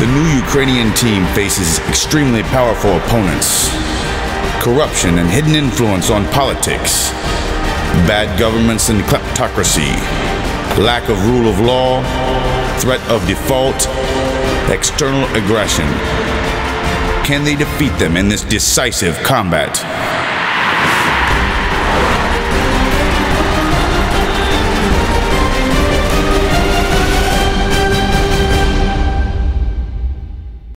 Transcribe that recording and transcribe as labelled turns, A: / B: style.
A: The new Ukrainian team faces extremely powerful opponents, corruption and hidden influence on politics, bad governments and kleptocracy, lack of rule of law, threat of default, external aggression. Can they defeat them in this decisive combat?